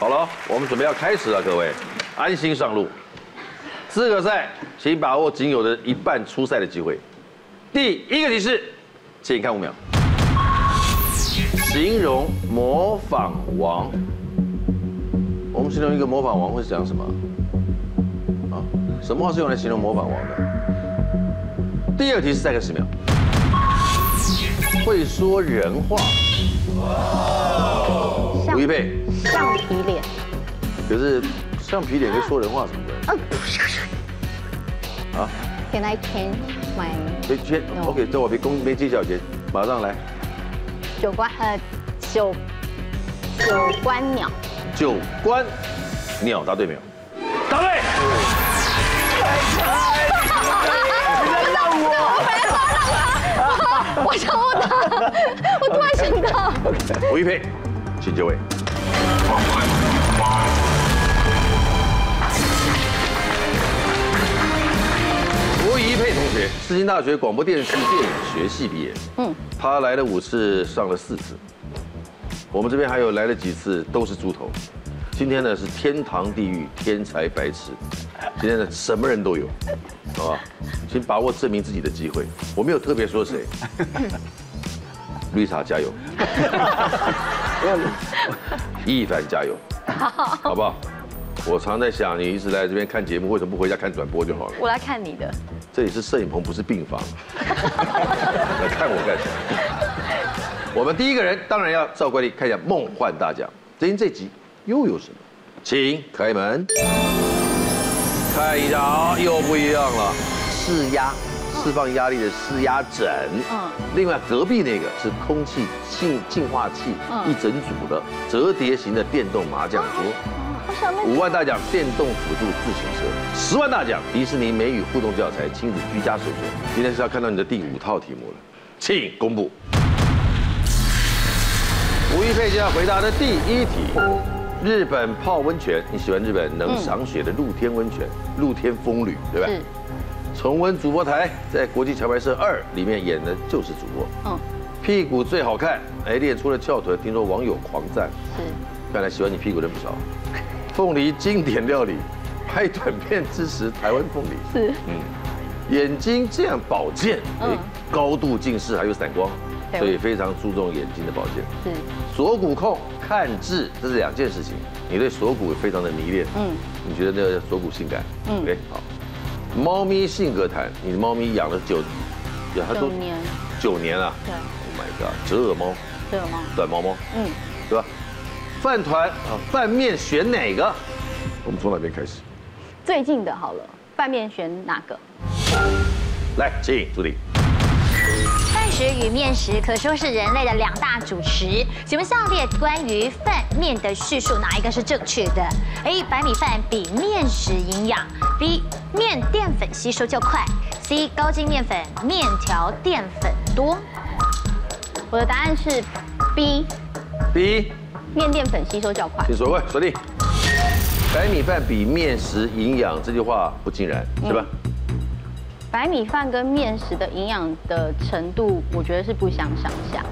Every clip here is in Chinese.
好了，我们准备要开始了，各位，安心上路。资格赛，请把握仅有的一半出赛的机会。第一个提示，请看五秒。形容模仿王，我们形容一个模仿王会讲什么？啊，什么话是用来形容模仿王的？第二个提示，再看十秒。会说人话。吴一佩，橡皮脸，可是橡皮脸跟说人话什么的？啊，Can I change my 没接 No，OK，这我没公没揭晓前，马上来。九官呃九九官鸟？九官鸟答对没有？答对。我想不到，我突然想到，吴玉佩，请就位。吴一佩同学，世新大学广播电视电影学系毕业。嗯，他来了五次，上了四次。我们这边还有来了几次，都是猪头。今天呢是天堂地狱，天才白痴。今天呢什么人都有，好吧？请把握证明自己的机会。我没有特别说谁。绿茶加油！一凡加油，好不好？我常在想，你一直来这边看节目，为什么不回家看转播就好了？我来看你的。这里是摄影棚，不是病房。来看我干什么？我们第一个人当然要照惯例看一下梦幻大奖。今天这集又有什么？请开门，看一下啊，又不一样了。释压，释放压力的释压枕。嗯另外隔壁那个是空气净净化器，嗯一整组的折叠型的电动麻将桌。五万大奖电动辅助自行车，十万大奖迪士尼美语互动教材亲子居家手作。今天是要看到你的第五套题目了，请公布。吴玉佩就要回答的第一题：日本泡温泉，你喜欢日本能赏雪的露天温泉，露天风旅，对吧？是重温主播台在国际桥牌社二里面演的就是主播，嗯屁股最好看，哎，练出了翘臀，听说网友狂赞。是看来喜欢你屁股的人不少。凤梨经典料理，拍短片支持台湾凤梨。是嗯眼睛这样保健，哎嗯，高度近视还有散光，所以非常注重眼睛的保健。是锁骨控看痣，这是两件事情。你对锁骨非常的迷恋，嗯你觉得那个锁骨性感？嗯 OK，好。猫咪性格谈，你的猫咪养了九，养它九年九年了。对 Oh my god，折耳猫，折耳猫？短毛猫。嗯对吧？饭团啊，拌面选哪个？我们从哪边开始？最近的好了，拌面选哪个？来，请助理。饭食与面食可说是人类的两大主食。请问下列关于饭面的叙述哪一个是正确的？A. 白米饭比面食营养；B. 面淀粉吸收较快；C. 高筋面粉面条淀粉多。我的答案是 B，B，面淀粉吸收较快。请锁位锁定。白米饭比面食营养，这句话不尽然，是吧？白米饭跟面食的营养的程度，我觉得是不相上下。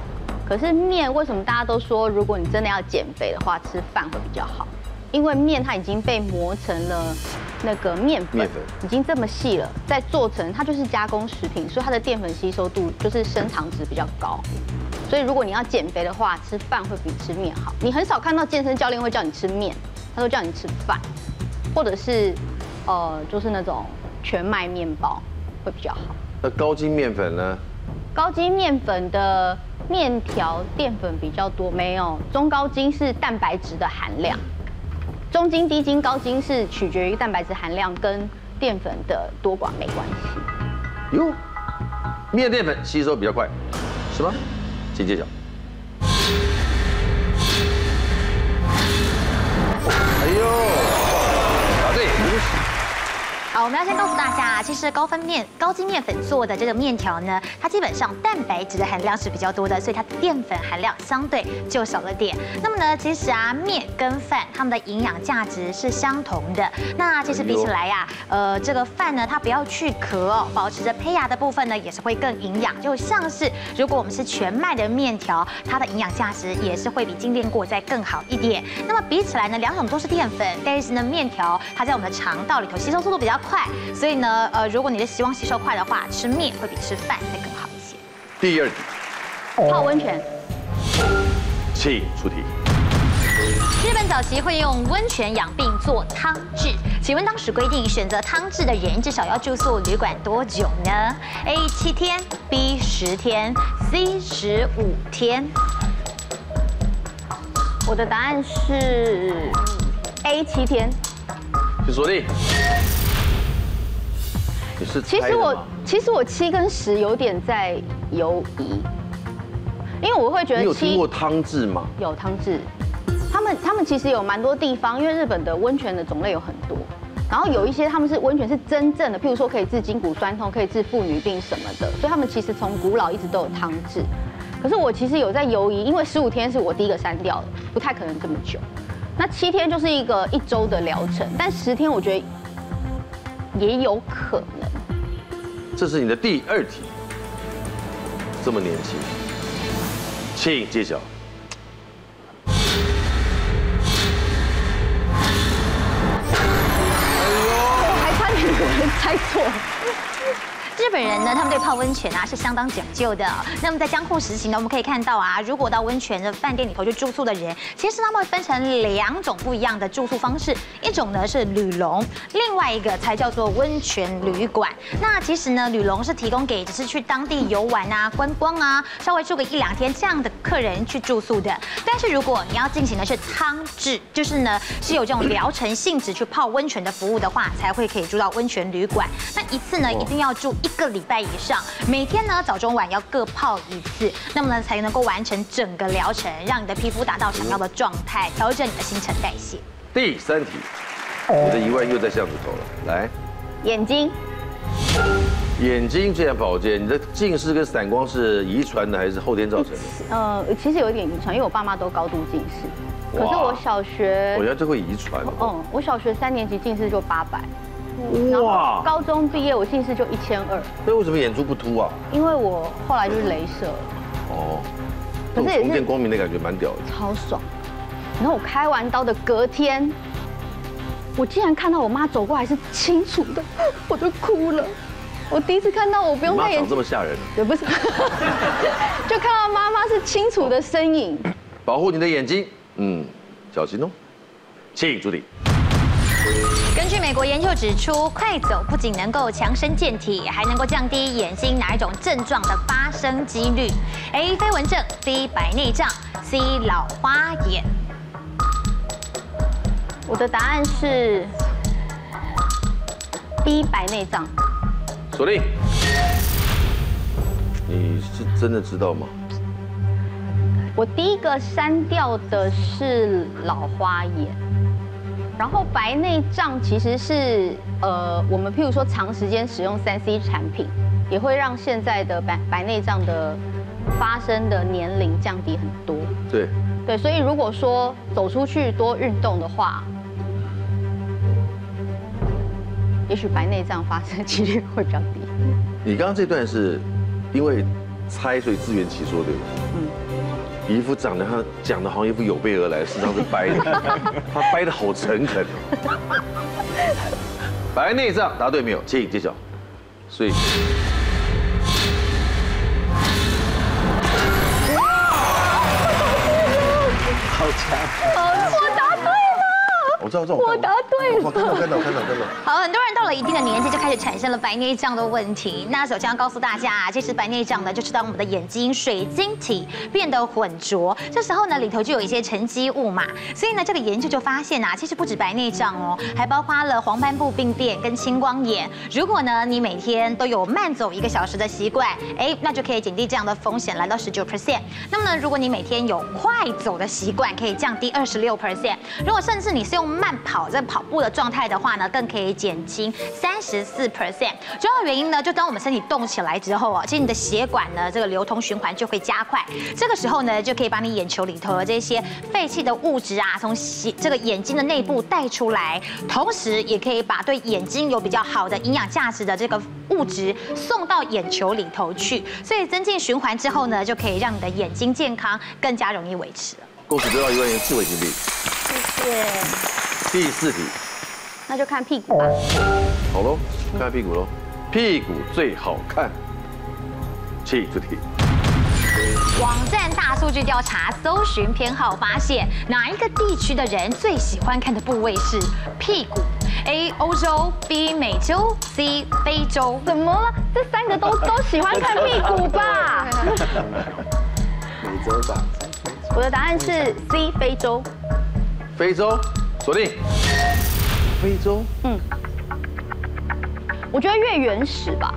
可是面为什么大家都说，如果你真的要减肥的话，吃饭会比较好？因为面它已经被磨成了那个面粉，已经这么细了，再做成它就是加工食品，所以它的淀粉吸收度就是升糖值比较高。所以如果你要减肥的话，吃饭会比吃面好。你很少看到健身教练会叫你吃面，他都叫你吃饭，或者是呃就是那种全麦面包会比较好。那高筋面粉呢？高筋面粉的面条淀粉比较多，没有中高筋是蛋白质的含量，中筋、低筋、高筋是取决于蛋白质含量跟淀粉的多寡没关系。哟，面淀粉吸收比较快，是吗？请揭晓。哎呦，好，我们要先告诉大家，其实高分面、高筋面粉做的这个面条呢，它基本上蛋白质的含量是比较多的，所以它淀粉含量相对就少了点。那么呢，其实啊，面跟饭它们的营养价值是相同的。那其实比起来呀，呃，这个饭呢，它不要去壳哦，保持着胚芽的部分呢，也是会更营养。就像是如果我们是全麦的面条，它的营养价值也是会比精炼过再更好一点。那么比起来呢，两种都是淀粉，但是呢，面条它在我们的肠道里头吸收速度比较快，所以呢，呃，如果你是希望吸收快的话，吃面会比吃饭会更好一些。第二题，泡温泉。请出题。日本早期会用温泉养病做汤治，请问当时规定选择汤治的人至少要住宿旅馆多久呢？A 七天，B 十天，C 十五天。我的答案是 A 七天。请锁定。你是其实我其实我七跟十有点在犹疑，因为我会觉得你有听过汤治吗？有汤治，他们他们其实有蛮多地方，因为日本的温泉的种类有很多，然后有一些他们是温泉是真正的，譬如说可以治筋骨酸痛，可以治妇女病什么的，所以他们其实从古老一直都有汤治。可是我其实有在犹疑，因为十五天是我第一个删掉的，不太可能这么久。那七天就是一个一周的疗程，但十天我觉得也有可能。这是你的第二题，这么年轻，请揭晓。我还差点有 人猜错。日本人呢，他们对泡温泉啊是相当讲究的。那么在江户时期呢，我们可以看到啊，如果到温泉的饭店里头去住宿的人，其实他们会分成两种不一样的住宿方式，一种呢是旅笼，另外一个才叫做温泉旅馆。那其实呢，旅笼是提供给只是去当地游玩啊、观光啊，稍微住个一两天这样的客人去住宿的。但是如果你要进行的是汤治，就是呢是有这种疗程性质去泡温泉的服务的话，才会可以住到温泉旅馆。那一次呢，一定要住一。个礼拜以上，每天呢早中晚要各泡一次，那么呢才能够完成整个疗程，让你的皮肤达到想要的状态，调整你的新陈代谢。第三题，你的疑问又在巷子头了，来，眼睛，眼睛这样保健，你的近视跟散光是遗传的还是后天造成的？呃，其实有一点遗传，因为我爸妈都高度近视，可是我小学，我觉得这会遗传。嗯，我小学三年级近视就八百。哇！高中毕业我近视就一千二，那为什么眼珠不凸啊？因为我后来就是镭射。哦。可是重见光明的感觉，蛮屌的。超爽。然后我开完刀的隔天，我竟然看到我妈走过来是清楚的，我都哭了。我第一次看到我不用戴眼镜这么吓人。也不是，就看到妈妈是清楚的身影。保护你的眼睛，嗯，小心哦。请助理。根据美国研究指出，快走不仅能够强身健体，还能够降低眼睛哪一种症状的发生几率？A. 飞蚊症，B. 白内障，C. 老花眼。我的答案是 B. 白内障。锁定。你是真的知道吗？我第一个删掉的是老花眼。然后白内障其实是呃，我们譬如说长时间使用三 C 产品，也会让现在的白白内障的发生的年龄降低很多。对对，所以如果说走出去多运动的话，也许白内障发生的几率会比较低。你刚刚这段是因为猜所以自圆其说，对吗？嗯。一副长得他讲的好像一副有备而来，实际上是掰的，他掰的好诚恳。白内障答对没有？请揭晓。所以，好强。我知道，我答对了。看到，看到，看到，看到。好，很多人到了一定的年纪就开始产生了白内障的问题。那首先要告诉大家，其实白内障呢，就是当我们的眼睛水晶体变得浑浊，这时候呢，里头就有一些沉积物嘛。所以呢，这个研究就发现啊，其实不止白内障哦，还包括了黄斑部病变跟青光眼。如果呢，你每天都有慢走一个小时的习惯，哎，那就可以减低这样的风险，来到十九 percent。那么呢，如果你每天有快走的习惯，可以降低二十六 percent。如果甚至你是用慢跑在跑步的状态的话呢，更可以减轻三十四 percent。主要原因呢，就当我们身体动起来之后啊，其实你的血管呢，这个流通循环就会加快。这个时候呢，就可以把你眼球里头的这些废弃的物质啊，从这个眼睛的内部带出来，同时也可以把对眼睛有比较好的营养价值的这个物质送到眼球里头去。所以增进循环之后呢，就可以让你的眼睛健康更加容易维持了。恭喜得到一万元智慧金币。谢谢。第四题，那就看屁股吧。好喽，看屁股喽，屁股最好看。请出题。网站大数据调查搜寻偏好发现，哪一个地区的人最喜欢看的部位是屁股？A. 欧洲 B. 美洲 C. 非洲。怎么了？这三个都都喜欢看屁股吧？美洲吧。我的答案是 C 非洲。非洲，锁定。非洲，嗯，我觉得越原始吧。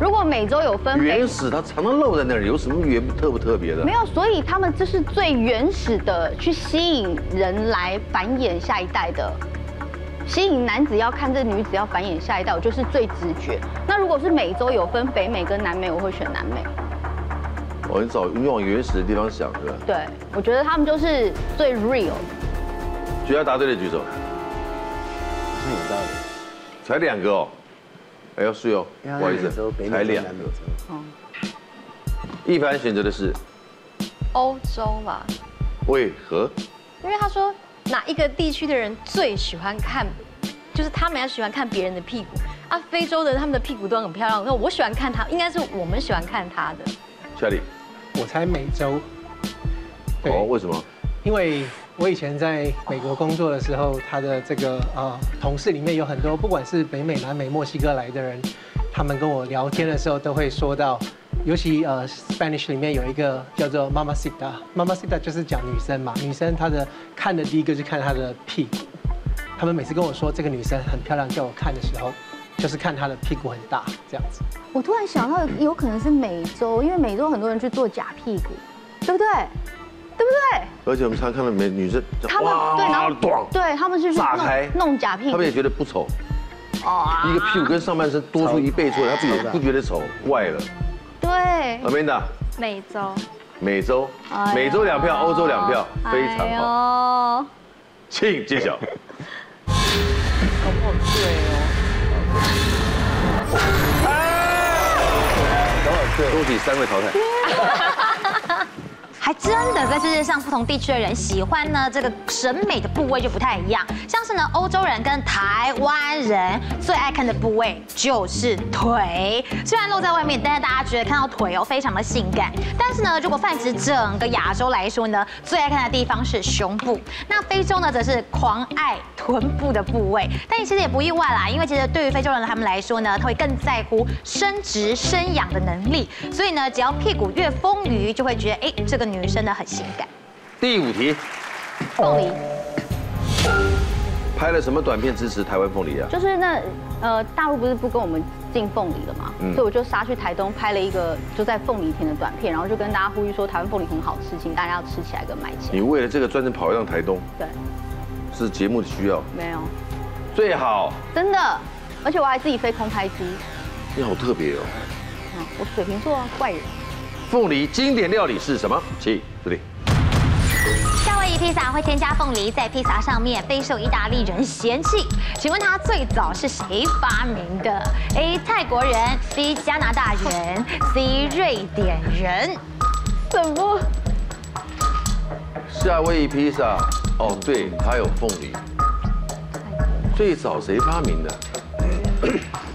如果美洲有分原始，它常常露在那儿，有什么原特不特别的？没有，所以他们这是最原始的，去吸引人来繁衍下一代的。吸引男子要看这女子要繁衍下一代，我就是最直觉。那如果是美洲有分北美跟南美，我会选南美。我很少往原始的地方想，是吧？对，我觉得他们就是最 real。需要答对的举手。是有道理。才两个哦，还要睡哦，不好意思，才两个。哦。一凡选择的是欧洲吧？为何？因为他说哪一个地区的人最喜欢看，就是他们要喜欢看别人的屁股啊。非洲的他们的屁股都很漂亮，那我喜欢看他，应该是我们喜欢看他的。夏丽，我猜美洲。哦，为什么？因为。我以前在美国工作的时候，他的这个呃同事里面有很多，不管是北美、南美、墨西哥来的人，他们跟我聊天的时候都会说到，尤其呃 Spanish 里面有一个叫做 mamita，mamita 就是讲女生嘛，女生她的看的第一个是看她的屁股，他们每次跟我说这个女生很漂亮，叫我看的时候，就是看她的屁股很大这样子。我突然想到，有可能是美洲，因为美洲很多人去做假屁股，对不对？对不对？而且我们常看到美女生，他们对，然后对他们是炸开弄假屁股，他们也觉得不丑。哦，一个屁股跟上半身多出一倍出来，他自己不觉得丑，怪了。对。Amanda。美洲。美洲，美洲两票，欧洲两票，非常好。请揭晓。好不好对哦。恭喜三位淘汰。还真的，在世界上不同地区的人喜欢呢，这个审美的部位就不太一样。像是呢，欧洲人跟台湾人最爱看的部位就是腿，虽然露在外面，但是大家觉得看到腿哦非常的性感。但是呢，如果泛指整个亚洲来说呢，最爱看的地方是胸部。那非洲呢，则是狂爱臀部的部位。但其实也不意外啦，因为其实对于非洲人他们来说呢，他会更在乎生殖生养的能力。所以呢，只要屁股越丰腴，就会觉得哎，这个女。女生的很性感。第五题，凤梨拍了什么短片支持台湾凤梨啊？就是那呃，大陆不是不跟我们进凤梨了嘛，所以我就杀去台东拍了一个就在凤梨田的短片，然后就跟大家呼吁说台湾凤梨很好吃，请大家要吃起来跟买起来。你为了这个专程跑一趟台东？对，是节目的需要。没有，最好真的，而且我还自己飞空拍机。你好特别哦。我水瓶座怪人。凤梨经典料理是什么？请这里。夏威夷披萨会添加凤梨在披萨上面，备受意大利人嫌弃。请问它最早是谁发明的？A. 泰国人，B. 加拿大人，C. 瑞典人。怎么？夏威夷披萨？哦，对，它有凤梨。最早谁发明的？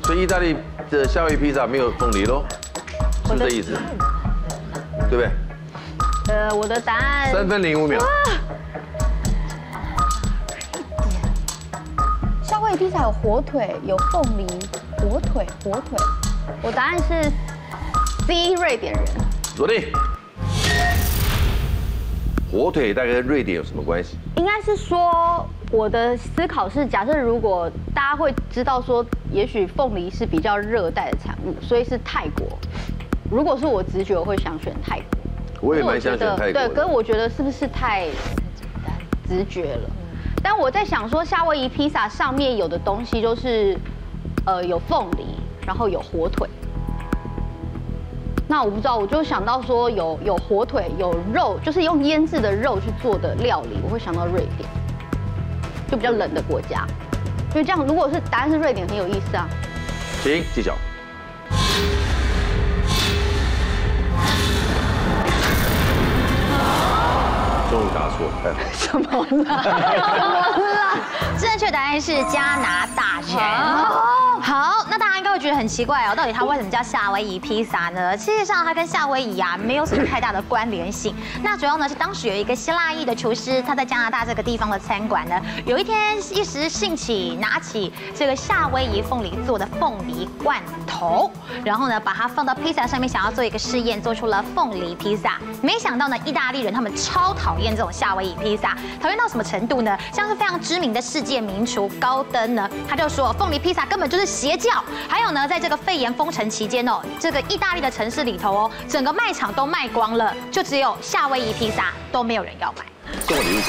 所以意大利的夏威夷披萨没有凤梨喽？是这意思？对不对？呃，我的答案三分零五秒。夏威夷披萨有火腿，有凤梨，火腿，火腿。我答案是 C，瑞典人。锁定。火腿大概跟瑞典有什么关系？应该是说，我的思考是，假设如果大家会知道说，也许凤梨是比较热带的产物，所以是泰国。如果是我直觉，我会想选泰国。我也蛮想选泰国。对，可是我觉得是不是太直觉了？但我在想说，夏威夷披萨上面有的东西就是，呃，有凤梨，然后有火腿。那我不知道，我就想到说有有火腿，有肉，就是用腌制的肉去做的料理，我会想到瑞典，就比较冷的国家。所以这样，如果是答案是瑞典，很有意思啊。请揭晓。答错了，太好了。什么啦？正确答案是加拿大人。好，那大家应该会觉得很奇怪哦，到底它为什么叫夏威夷披萨呢？事实上，它跟夏威夷啊没有什么太大的关联性。那主要呢是当时有一个希腊裔的厨师，他在加拿大这个地方的餐馆呢，有一天一时兴起，拿起这个夏威夷凤梨做的凤梨罐头，然后呢把它放到披萨上面，想要做一个试验，做出了凤梨披萨。没想到呢，意大利人他们超讨厌这种夏威夷披萨，讨厌到什么程度呢？像是非常知名的世界名厨高登呢，他就说凤梨披萨根本就是邪教。还有呢，在这个肺炎封城期间哦，这个意大利的城市里头哦，整个卖场都卖光了，就只有夏威夷披萨都没有人要买。送我礼物。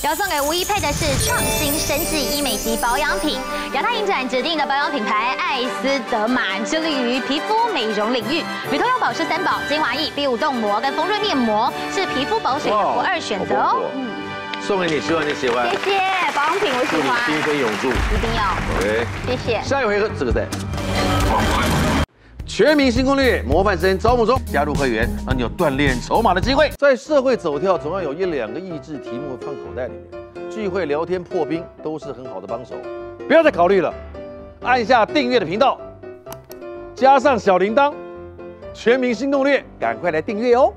要送给吴一佩的是创新生技医美及保养品，亚太影展指定的保养品牌艾斯德玛，致力于皮肤美容领域，里头有保湿三宝、精华液、B 五冻膜跟丰润面膜，是皮肤保水的不二选择哦。送给你，希望你喜欢谢。谢保养品，我喜欢，金飞永驻。一定要，OK，谢谢。下一回合这个在。全民新攻略模范生招募中，加入会员让你有锻炼筹码的机会。在社会走跳，总要有一两个益智题目放口袋里面，聚会聊天破冰都是很好的帮手。不要再考虑了，按下订阅的频道，加上小铃铛，全民新攻略，赶快来订阅哦。